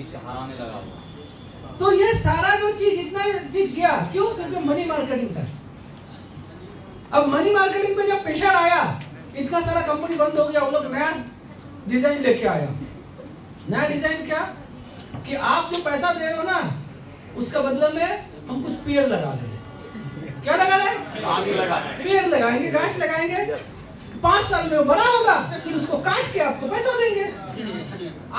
अभी सहारा में लगा हुआ। तो ये सारा जो चीज़ इतना चीज़ गया। क्यों? क्योंकि मनी मार्केटिंग था। अब मनी मार्केटिंग पे जब प्रेशर आया इतना सारा कंपनी बंद हो गया वो लोग नया डिज़ाइन लेके आया। नया डिज़ाइन क्या? कि आप जो पैसा दे रहे हो ना उसका बदले में हम कुछ पेड़ लगा देंगे। क्या लगा रहे लगा पेड़ लगाएँगे गाछ लगाएँगे। पाँच साल में वो बड़ा होगा फिर उसको काट के आपको पैसा देंगे।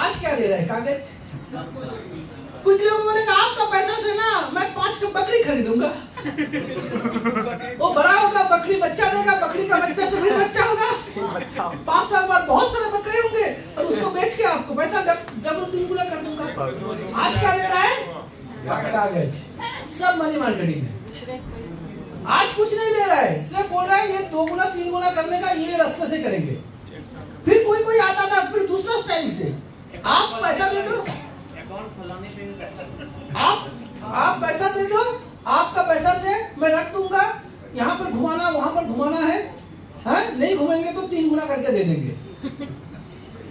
आज क्या दे रहा है? कागज़? कुछ लोग बोलेंगे आपका पैसा से ना मैं पाँच का बकरी खरीदूँगा। वो बड़ा होगा बकरी, बच्चा देगा, बकरी का बच्चा से फिर बच्चा होगा। पाँच साल बाद बहुत सारे बकरे होंगे, और उसको बेच के आपको पैसा डबल तीन गुना कर दूँगा। आज क्या दे रहा है? सब मनी मार्केटिंग है। आज कुछ नहीं दे रहा है, सिर्फ़ बोल रहा है ये दो गुना, तीन गुना करने का ये रास्ते से करेंगे। फिर कोई कोई आता था, फिर दूसरा स्टाइल से। आप पैसा दे दो। आप आप पैसा दे दो आपका पैसा से मैं रख दूँगा। यहाँ पर घुमाना वहाँ पर घुमाना है। हाँ? नहीं घुमाएँगे तो तीन गुना करके दे देंगे।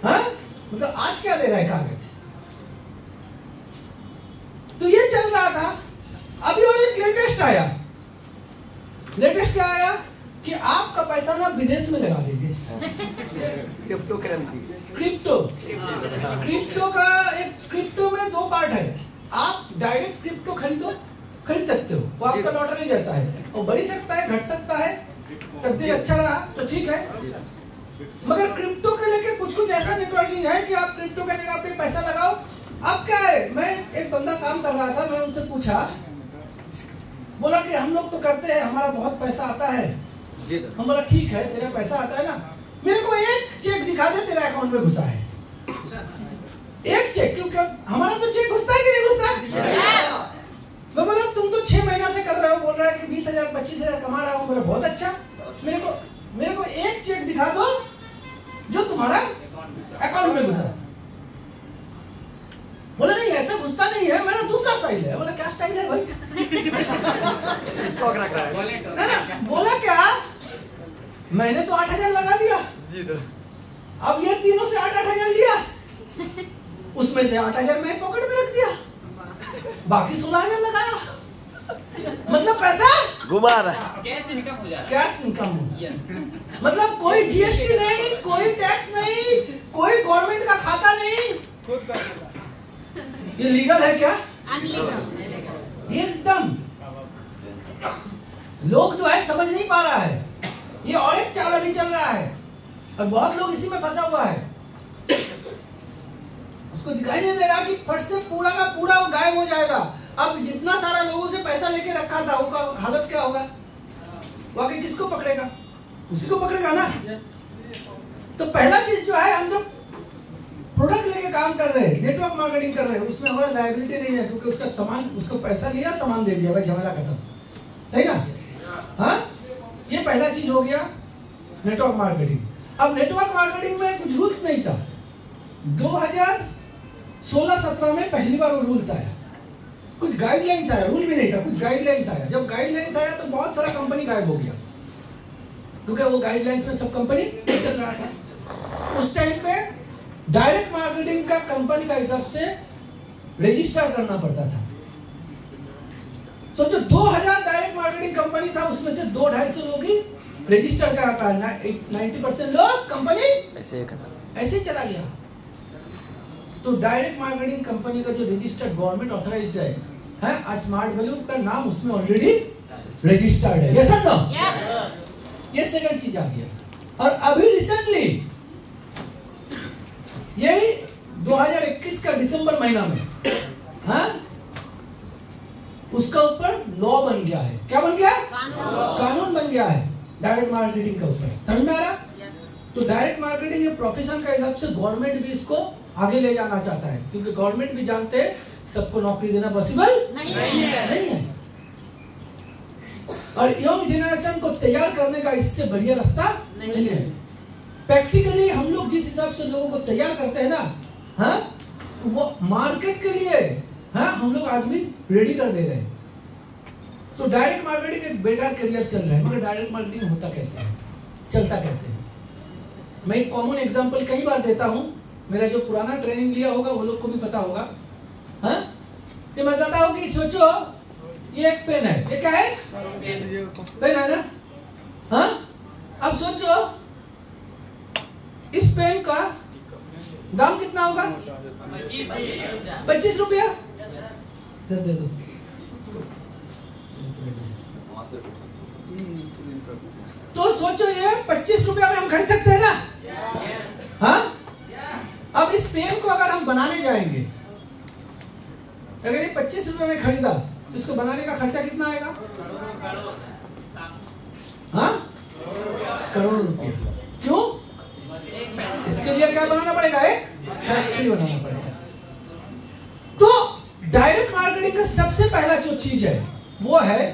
हाँ? मतलब आज क्या दे रहा है कागज़? तो ये चल रहा था। अभी और एक लेटेस्ट आया। लेटेस्ट क्या आया? कि आपका पैसा ना विदेश में लगा देंगे। क्रिप्टो करेंसी क्रिप्टो क्रिप्टो का एक क्रिप्टो में दो पार्ट है आप डायरेक्ट क्रिप्टो खरीदो खरीद सकते हो। वो आपका लॉटरी जैसा है। वो बढ़ सकता है घट सकता है। तकदीर अच्छा रहा तो ठीक है। मगर क्रिप्टो के लेके कुछ कुछ ऐसा नेटवर्किंग है कि आप क्रिप्टो के जगह पे पैसा लगाओ। अब क्या है मैं एक बंदा काम कर रहा था मैं उनसे पूछा। बोला कि हम लोग तो करते हैं हमारा बहुत पैसा आता है। जी। हम बोला ठीक है तेरा पैसा आता है ना? मेरे को एक चेक दिखा दे तेरा अकाउंट में घुसा है। एक चेक क्योंकि हमारा तो चेक घुसता है कि नहीं घुसता मैं बोला तुम तो छह महीना से कर रहे हो बोल रहा है कि बीस हज़ार पच्चीस हज़ार कमा रहा हूँ बोला बहुत अच्छा। मेरे को मेरे को एक चेक दिखा दो जो तुम्हारा अकाउंट में घुसा। बोला नहीं ऐसा घुसता नहीं है मेरा दूसरा स्टाइल है। बोला क्या स्टाइल है भाई? स्टॉक रख रहा है। ना ना बोला क्या? मैंने तो आठ हज़ार लगा दिया। जी तो। अब ये तीनों से आठ आठ हज़ार लिया। उसमें से आठ हज़ार मैं पॉकेट में रख दिया। बाकी सोलह हज़ार मतलब पैसा? घुमा रहा है। कैश इनकम हो जा रहा कैश इनकम है यस मतलब कोई जीएसटी नहीं कोई टैक्स नहीं कोई गवर्नमेंट का खाता नहीं। ये लीगल है क्या? एकदम। लोग जो है समझ नहीं पा रहा है। ये और एक चाल अभी चल रहा है। और बहुत लोग इसी में फंसा हुआ है। उसको दिखाई नहीं दे रहा कि फट से पूरा का पूरा वो गायब हो जाएगा। अब जितना सारा लोगों से पैसा लेके रखा था उसका हालत क्या होगा? वो आगे किसको पकड़ेगा? उसी को पकड़ेगा ना? तो पहला चीज़ जो है, हम लोग प्रोडक्ट लेके काम कर रहे हैं नेटवर्क मार्केटिंग कर रहे हैं, उसमें हमारा लाइबिलिटी नहीं है, क्योंकि उसका सामान, उसको पैसा लिया, सामान दे दिया, भाई, झमेला खत्म। सही ना? हाँ? ये पहला चीज़ हो गया नेटवर्क मार्केटिंग अब नेटवर्क मार्केटिंग में कुछ रूल्स नहीं था। 2016-17 में पहली बार वो रूल्स आया। कुछ गाइडलाइंस आया रूल भी नहीं था कुछ गाइडलाइंस आया। जब गाइडलाइंस आया तो बहुत सारा कंपनी गायब हो गया। क्योंकि वो गाइडलाइंस में सब कंपनी चल रहा था। उस टाइम पे डायरेक्ट मार्केटिंग का कंपनी का हिसाब से रजिस्टर करना पड़ता था। सोचो 2000 डायरेक्ट मार्केटिंग कंपनी था उसमें से दो ढाई सौ लोग ही रजिस्टर कराता है नाइन्टी परसेंट लोग कंपनी ऐसे ऐसे चला गया। तो डायरेक्ट मार्केटिंग कंपनी का जो रजिस्टर्ड गवर्नमेंट ऑथराइज्ड है है? आज स्मार्ट वैल्यू का नाम उसमें ऑलरेडी रजिस्टर्ड है। यस नो ये सेकंड चीज़ आ गया। और अभी रिसेंटली यही 2021 का दिसंबर महीना में हाँ? उसका ऊपर लॉ बन गया है। क्या बन गया? कानून। कानून बन गया है डायरेक्ट मार्केटिंग का ऊपर। समझ में आ रहा? तो डायरेक्ट मार्केटिंग ये प्रोफेशन का हिसाब से गवर्नमेंट भी इसको आगे ले जाना चाहता है क्योंकि गवर्नमेंट भी जानते हैं सबको नौकरी देना पॉसिबल नहीं नहीं है। और यंग जनरेशन को तैयार करने का इससे बढ़िया रास्ता नहीं नहीं है। प्रैक्टिकली हम लोग जिस हिसाब से लोगों को तैयार करते हैं ना हाँ वो मार्केट के लिए हाँ हम लोग आदमी रेडी कर दे रहे हैं। तो डायरेक्ट मार्केटिंग एक बेटर करियर चल रहा है मगर डायरेक्ट मार्केटिंग होता कैसे है? चलता कैसे है? मैं एक कॉमन एग्ज़ाम्पल कई बार देता हूँ। मेरा जो पुराना ट्रेनिंग लिया होगा, वो लोग को भी पता होगा। हाँ? कि मैं कहता हूँ कि सोचो, ये एक पेन है। ये क्या है? पेन है ना? हाँ? अब सोचो, इस पेन का दाम कितना होगा? पच्चीस रुपया। दे, दो। तो सोचो ये पच्चीस रुपया में हम खरीद सकते हैं ना? हाँ? अब इस पेन को अगर हम बनाने जाएँगे, अगर ये पच्चीस रुपए में खरीदा तो इसको बनाने का खर्चा कितना आएगा? हाँ? करोड़ रुपया। क्यों? इसके लिए क्या बनाना पड़ेगा? एक फैक्ट्री बनाना पड़ेगा। तो डायरेक्ट मार्केटिंग का सबसे पहला जो चीज़ है, वो है,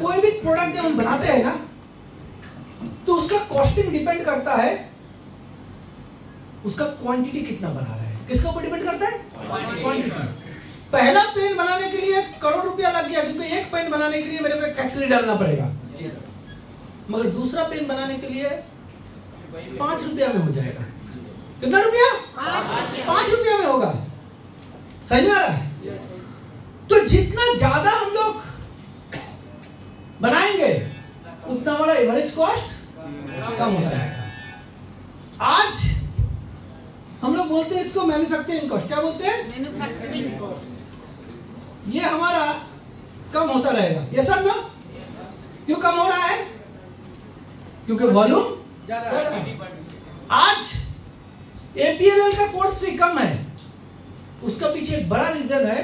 कोई भी प्रोडक्ट जब हम बनाते हैं ना तो उसका कॉस्टिंग डिपेंड करता है उसका क्वांटिटी कितना बना रहा है? किसके ऊपर डिपेंड करता है? क्वांटिटी पहला पेन बनाने के लिए करोड़ रुपया लग गया क्योंकि एक पेन बनाने के लिए मेरे को एक फैक्ट्री डालना पड़ेगा। मगर दूसरा पेन बनाने के लिए पाँच रुपया में हो जाएगा। कितना रुपया? पाँच रुपया। में होगा। सही में आ रहा है? तो जितना ज़्यादा हम लोग बनाएँगे उतना हमारा एवरेज कॉस्ट कम होता है आज हम लोग बोलते हैं इसको मैन्युफैक्चरिंग कॉस्ट क्या बोलते हैं? मैन्युफैक्चरिंग कॉस्ट ये हमारा कम होता रहेगा। ये सब ना क्यों कम हो रहा है? क्योंकि वॉल्यूम आज एपीएलएल का कोर्स भी कम है। उसका पीछे एक बड़ा रीजन है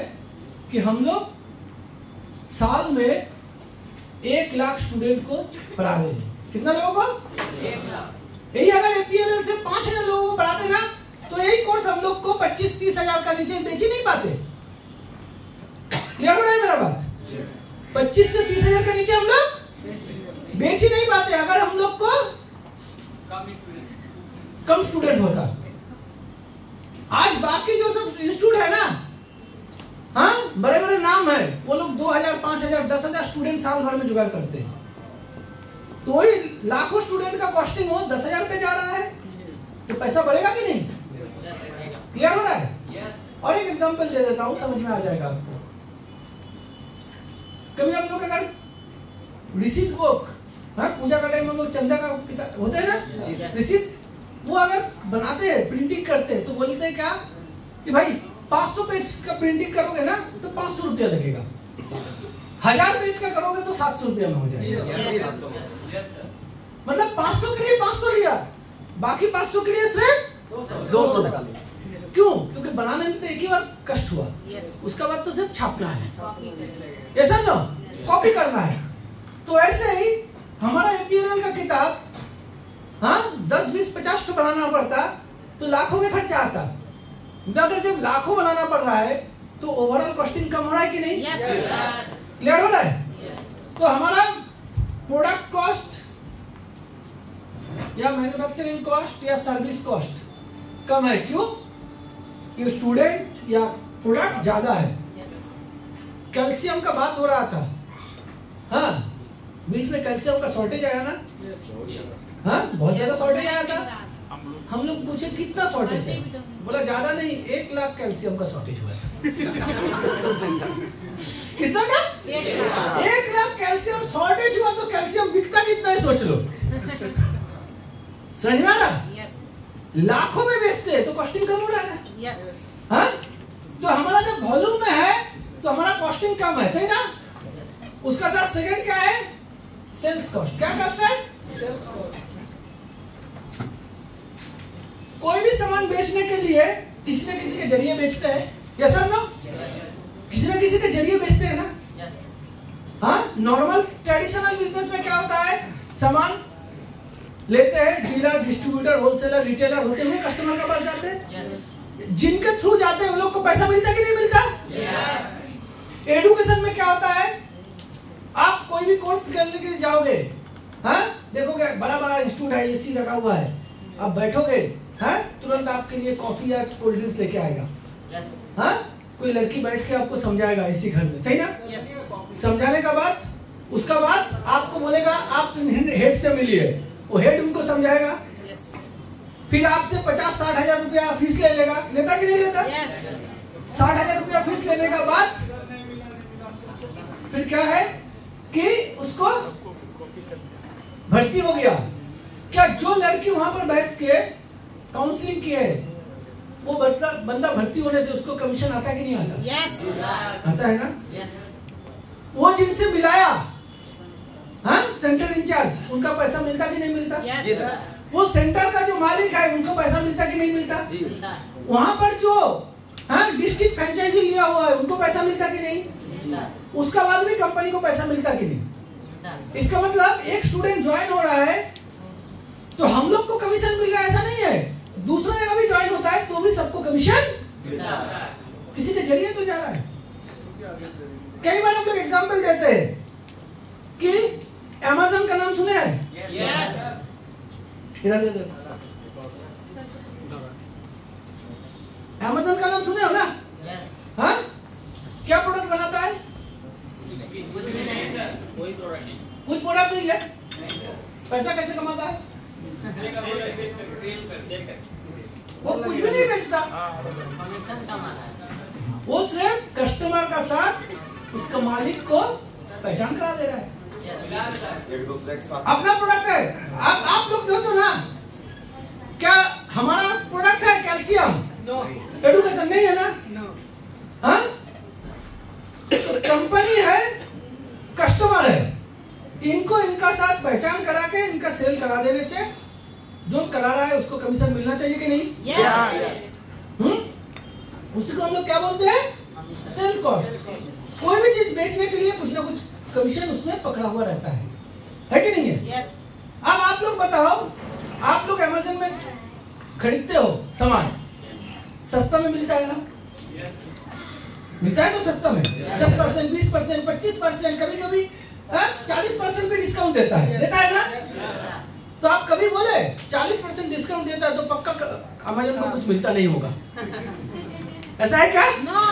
कि हम लोग साल में एक लाख स्टूडेंट को पढ़ा रहे हैं। कितना लोगों को? यही अगर एपीएलएल से पाँच हज़ार लोगों को पढ़ाते ना तो यही कोर्स हम लोग को पच्चीस, तीस हज़ार का नीचे बेच ही नहीं पाते। क्लियर हो रहा है मेरा बात? पच्चीस से तीस हज़ार का नीचे हम लोग बेच ही नहीं पाते, अगर हम लोग को कम स्टूडेंट होता। आज बाकी जो सब इंस्टीट्यूट है ना हाँ बड़े बड़े नाम है, वो लोग दो हज़ार, पाँच हज़ार, दस हज़ार स्टूडेंट साल भर में जुगाड़ करते हैं। तो वही लाखों स्टूडेंट का कॉस्टिंग हो, दस हज़ार पे जा रहा है। तो पैसा बढ़ेगा कि नहीं? क्लियर हो रहा है? Yes. और एक एग्जांपल दे देता हूँ समझ में आ जाएगा आपको। कभी हम लोग अगर रिसीट बुक हाँ पूजा का टाइम हम लोग चंदा का किताब होते हैं ना? रिसीट वो अगर बनाते हैं प्रिंटिंग करते हैं तो बोलते हैं क्या? कि भाई 500 पेज का प्रिंटिंग करोगे ना तो पाँच सौ रुपया लगेगा। हज़ार पेज का करोगे तो सात सौ रुपया में हो जाएगा। मतलब 500 के लिए 500 लिया बाकी 500 के लिए सिर्फ़ दो सौ। निकाले क्यों? क्योंकि बनाने में तो एक ही बार कष्ट हुआ। यस उसका बाद तो सिर्फ़ छापना है। ऐसा ना कॉपी करना है। तो ऐसे ही हमारा एपीएल का किताब हाँ दस बीस पचास तो बनाना पड़ता तो लाखों में खर्चा आता। अगर जब लाखों बनाना पड़ रहा है तो ओवरऑल कॉस्टिंग कम हो रहा है कि नहीं? यस क्लियर हो रहा है? Yes. तो हमारा प्रोडक्ट कॉस्ट या मैन्युफैक्चरिंग कॉस्ट या सर्विस कॉस्ट कम है। क्यों? कि स्टूडेंट या प्रोडक्ट ज़्यादा है। कैल्शियम का बात हो रहा था। हाँ बीच में कैल्शियम का शॉर्टेज आया ना? हाँ बहुत ज़्यादा शॉर्टेज आया था। हम लोग पूछे कितना शॉर्टेज है? बोला ज़्यादा नहीं एक लाख कैल्शियम का शॉर्टेज हुआ था। कितना का? एक लाख। कैल्शियम शॉर्टेज हुआ तो कैल्शियम बिकता कितना है सोच लो। समझ में आ रहा? यस लाखों में बेचते हैं तो कॉस्टिंग कम हो रहा है। यस हाँ? तो हमारा जब वॉल्यूम में है तो हमारा कॉस्टिंग कम है सही ना? उसका साथ सेकंड क्या है? सेल्स कॉस्ट क्या कॉस्ट है? कोई भी सामान बेचने के लिए किसी न किसी के ज़रिए बेचते हैं। या सर ना किसी न किसी के ज़रिए बेचते हैं ना? हाँ? नॉर्मल ट्रेडिशनल बिज़नेस में क्या होता है? सामान लेते हैं डीलर डिस्ट्रीब्यूटर होलसेलर रिटेलर होते हुए कस्टमर के पास जाते हैं। जिनके थ्रू जाते हैं उन लोग को पैसा मिलता कि नहीं मिलता? एडुकेशन में क्या होता है? आप कोई भी कोर्स करने के लिए जाओगे हाँ? देखोगे बड़ा बड़ा इंस्टीट्यूट है एसी लगा हुआ है। आप बैठोगे हाँ? तुरंत आपके लिए कॉफ़ी या कोल्ड ड्रिंक्स लेके आएगा। हाँ? कोई लड़की बैठ के आपको समझाएगा इसी घर में सही ना? समझाने का बाद उसका बाद आपको बोलेगा आप हेड से मिलिए। वो हेड उनको समझाएगा। यस फिर आपसे पचास साठ हज़ार रुपया फ़ीस ले लेगा। लेता कि नहीं लेता? यस साठ हज़ार रुपया फ़ीस लेने का बाद फिर क्या है कि उसको भर्ती हो गया। क्या जो लड़की वहाँ पर बैठ के काउंसलिंग किए है वो बंदा बंदा भर्ती होने से उसको कमीशन आता है कि नहीं आता? Yes. आता है ना? Yes. वो जिनसे मिलाया हाँ सेंटर इंचार्ज उनका पैसा मिलता कि नहीं मिलता? Yes. वो सेंटर का जो मालिक है उनको पैसा मिलता कि नहीं मिलता? वहाँ पर जो हाँ डिस्ट्रिक्ट फ्रेंचाइजी लिया हुआ है उनको पैसा मिलता कि नहीं? उसका बाद भी कंपनी को पैसा मिलता कि नहीं? इसका मतलब एक स्टूडेंट ज्वाइन हो रहा है तो हम लोग को कमीशन मिल रहा है ऐसा नहीं है। दूसरा जगह भी ज्वाइन होता है तो भी सबको कमीशन किसी के ज़रिए तो जा रहा है। कई बार हम लोग एग्ज़ाम्पल देते हैं कि अमेजन का नाम सुने हैं Yes. इधर दे दो अमेजन का नाम सुने हो ना Yes. हाँ क्या प्रोडक्ट बनाता है कुछ भी नहीं है। कोई प्रोडक्ट नहीं कुछ प्रोडक्ट नहीं है पैसा कैसे कमाता है वो कुछ भी नहीं बेचता Commission कमा रहा है। वो सिर्फ़ कस्टमर का साथ उसका मालिक को पहचान करा दे रहा है. एक दूसरे के साथ अपना प्रोडक्ट है। आप आप लोग सोचो ना। क्या हमारा प्रोडक्ट है कैल्शियम एडुकेशन नहीं है ना? हाँ? तो कंपनी है कस्टमर है। इनको इनका साथ पहचान करा के इनका सेल करा देने से जो करा रहा है उसको कमीशन मिलना चाहिए कि नहीं? Yes. हम्म? उसी को हम लोग क्या बोलते हैं? सेल कॉस्ट कोई भी चीज़ बेचने के लिए कुछ ना कुछ कमीशन उसमें पकड़ा हुआ रहता है। है कि नहीं है? Yes. अब आप लोग बताओ आप लोग अमेजन में खरीदते हो सामान? सस्ता में मिलता है ना? मिलता है तो सस्ता में। दस परसेंट बीस परसेंट पच्चीस परसेंट कभी कभी चालीस परसेंट भी डिस्काउंट देता है। देता है ना? तो आप कभी बोले चालीस परसेंट डिस्काउंट देता है तो पक्का अमेजन को कुछ मिलता नहीं होगा। ऐसा है क्या? No.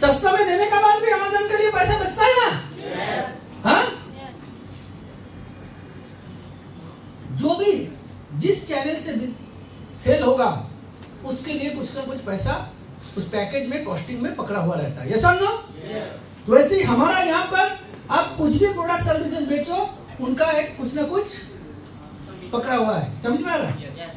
सस्ता में देने का बाद भी अमेजन के लिए पैसा बचता है ना? हाँ? जो भी जिस चैनल से सेल होगा उसके लिए कुछ ना कुछ पैसा उस पैकेज में कॉस्टिंग में पकड़ा हुआ रहता है। ये नो तो वैसे ही हमारा यहाँ पर आप कुछ भी प्रोडक्ट सर्विसेज़ बेचो उनका एक कुछ ना कुछ पकड़ा हुआ है। समझ में आ रहा है Yes.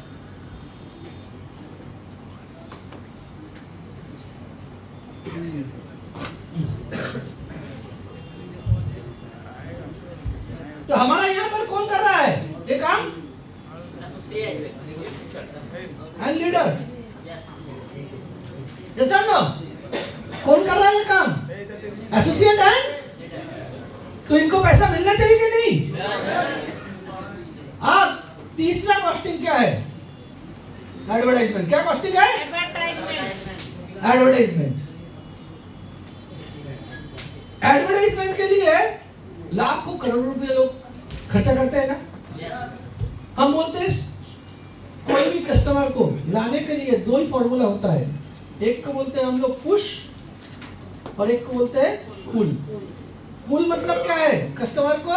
तो हमारा यहाँ पर कौन कर रहा है? ये काम. And leaders. यस नो कौन कर रहा है ये काम? एसोसिएट है? तो इनको पैसा मिलना चाहिए कि नहीं? अब तीसरा कॉस्टिंग क्या है? एडवर्टाइजमेंट क्या कॉस्टिंग है? Advertisement. एडवर्टाइजमेंट एडवर्टाइजमेंट के लिए लाखों करोड़ रुपए लोग खर्चा करते हैं ना? Yes. हम बोलते हैं कोई भी कस्टमर को लाने के लिए दो ही फॉर्मूला होता है। एक को बोलते हैं हम लोग पुश और एक को बोलते हैं पुल पुल मतलब क्या है? कस्टमर को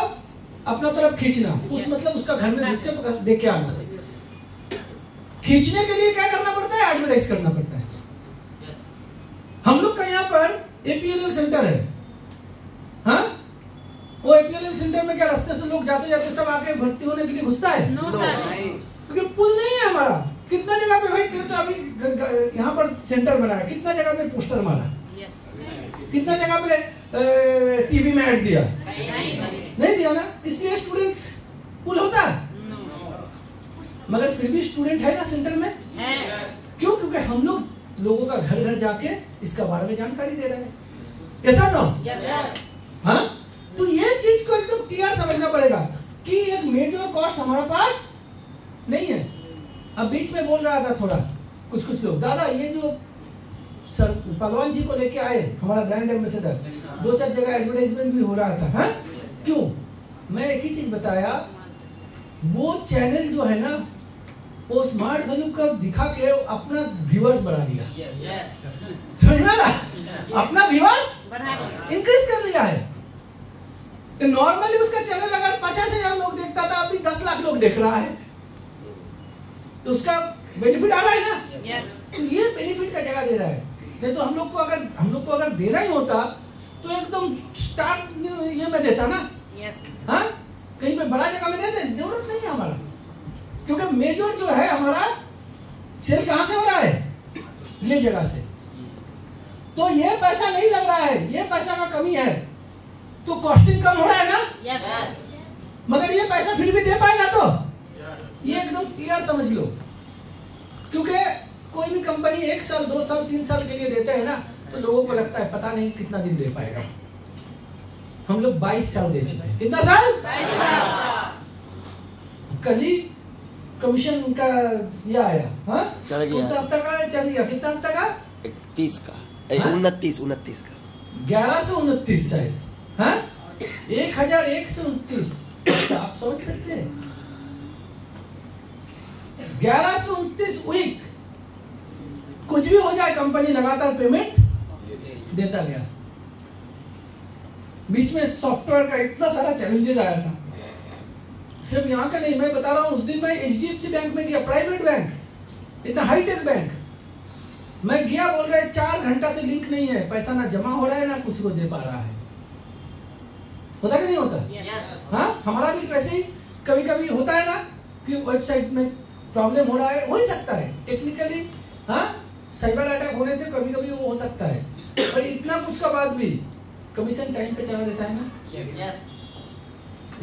अपना तरफ़ खींचना। पुश मतलब उसका घर में घुस के देके आना। खींचने के लिए क्या करना पड़ता है? एडवर्टाइज करना पड़ता है। Yes. हम लोग का यहाँ पर एपीएल सेंटर हाँ। वो एपीएलएल सेंटर में क्या रास्ते से लोग जाते जाते सब आके भर्ती होने के लिए घुसता है? No, sir. क्योंकि पुल नहीं है हमारा। कितना जगह पे भाई तो अभी यहाँ पर सेंटर बना है। कितना जगह पे पोस्टर मारा? Yes. कितना जगह पे टीवी में ऐड दिया? नहीं, नहीं, नहीं. नहीं दिया ना? इसलिए स्टूडेंट पुल होता है। No. मगर फिर भी स्टूडेंट है ना सेंटर में? Yes. क्यों? क्योंकि हम लोग लोगों का घर घर जाके इसका बारे में जानकारी दे रहे हैं। सब नो हाँ? तो ये चीज़ को एकदम क्लियर समझना पड़ेगा कि एक मेजर कॉस्ट हमारे पास नहीं है। अब बीच में बोल रहा था थोड़ा कुछ कुछ लोग दादा ये जो सर जी को लेके आए हमारा ब्रांड एम्बेसडर दो चार जगह एडवर्टाइजमेंट भी हो रहा था हाँ? क्यों? मैं एक ही चीज़ बताया वो चैनल जो है ना वो स्मार्ट वैल्यू का दिखा के अपना व्यूअर्स बढ़ा दिया। Yes. समझ में आ रहा? अपना व्यूअर्स इंक्रीज कर लिया है। नॉर्मली उसका चैनल अगर पचास हज़ार लोग देखता था अभी दस लाख लोग देख रहा है। तो उसका बेनिफिट आ रहा है ना? Yes. तो ये बेनिफिट का जगह दे रहा है। नहीं तो हम लोग को अगर हम लोग को अगर देना ही होता तो एकदम स्टार्ट ये में देता ना? Yes. हाँ? कहीं पे बड़ा जगह में दे दे ज़रूरत नहीं है हमारा। क्योंकि मेजर जो है हमारा सेल कहाँ से हो रहा है? ये जगह से। तो ये पैसा नहीं लग रहा है ये पैसा का कमी है। तो कॉस्टिंग कम हो रहा है ना? Yes. yes. मगर ये पैसा फिर भी दे पाएगा तो? Yes. ये एकदम क्लियर समझ लो। क्योंकि कोई भी कंपनी एक साल दो साल तीन साल के लिए देते हैं ना तो लोगों को लगता है पता नहीं कितना दिन दे पाएगा। हम लोग 22 साल दे चुके हैं। कितना साल? कल ही कमीशन का ये आया। हाँ? चढ़ गया। कौन सा का है? गया। कितना हफ़्ता का तीस का। हाँ? उनतीस उनतीस का। ग्यारह सौ उनतीस शायद। हाँ? एक हज़ार एक सौ उनतीस। तो आप सोच सकते हैं। ग्यारह सौ उनतीस वीक कुछ भी हो जाए कंपनी लगातार पेमेंट देता गया। बीच में सॉफ्टवेयर का इतना सारा चैलेंजेस आया था। सिर्फ़ यहाँ का नहीं, मैं बता रहा हूँ, उस दिन मैं एच बैंक में गया प्राइवेट बैंक इतना हाईटेक बैंक मैं गया, बोल रहे चार घंटा से लिंक नहीं है, पैसा ना जमा हो रहा है, ना कुछ को दे पा रहा है। होता कि नहीं होता? Yes. हाँ? हमारा भी वैसे ही कभी कभी होता है ना कि वेबसाइट में प्रॉब्लम हो रहा है हो ही सकता है। टेक्निकली हाँ? साइबर अटैक होने से कभी कभी वो हो सकता है। पर इतना कुछ का बाद भी कमीशन टाइम पे चला देता है ना? Yes.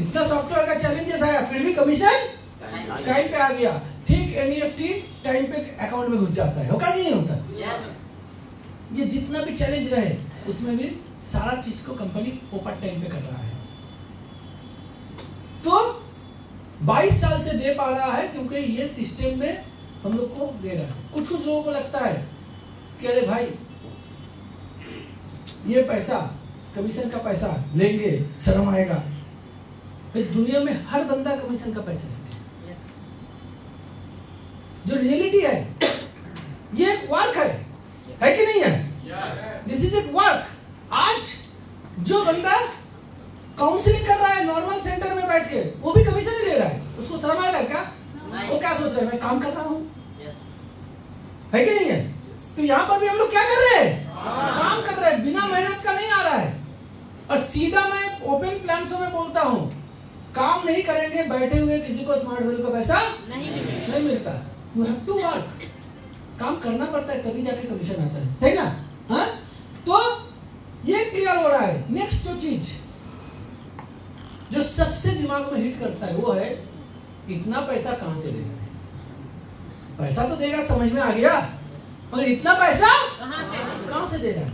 इतना सॉफ्टवेयर का चैलेंजेस आया फिर भी कमीशन टाइम पे आ गया। ठीक एनईएफटी टाइम पे अकाउंट में घुस जाता है। होगा नहीं होता? Yes. ये जितना भी चैलेंज रहे उसमें भी सारा चीज़ को कंपनी ओपर टाइम पे कर रहा है। तो 22 साल से दे पा रहा है क्योंकि ये सिस्टम में हम लोग को दे रहा है। कुछ कुछ लोगों को लगता है कि अरे भाई ये पैसा कमीशन का पैसा लेंगे शर्म आएगा। भाई दुनिया में हर बंदा कमीशन का पैसा लेते हैं। Yes. जो रियलिटी है ये एक वर्क है। है कि नहीं है? दिस इज़ एक वर्क जो बंदा काउंसलिंग कर रहा है नॉर्मल सेंटर में बैठ के वो भी कमीशन ही ले रहा है? उसको शर्म आ रहा है क्या? नहीं। वो क्या सोच रहा है मैं काम कर रहा हूँ? Yes. है कि नहीं है? तो यहाँ पर भी हम लोग क्या कर रहे हैं? काम कर रहे हैं बिना मेहनत का नहीं आ रहा है। और सीधा मैं ओपन प्लान में बोलता हूँ काम नहीं करेंगे बैठे हुए किसी को स्मार्ट वैल्यू का पैसा नहीं नहीं मिलता। यू हैव टू वर्क काम करना पड़ता है तभी जाके कमीशन आता है। सही ना? हाँ क्लियर हो रहा है। नेक्स्ट जो चीज़ जो सबसे दिमाग में हिट करता है वो है इतना पैसा कहाँ से देना है? पैसा तो देगा समझ में आ गया? और इतना पैसा कहाँ से? कहाँ से देगा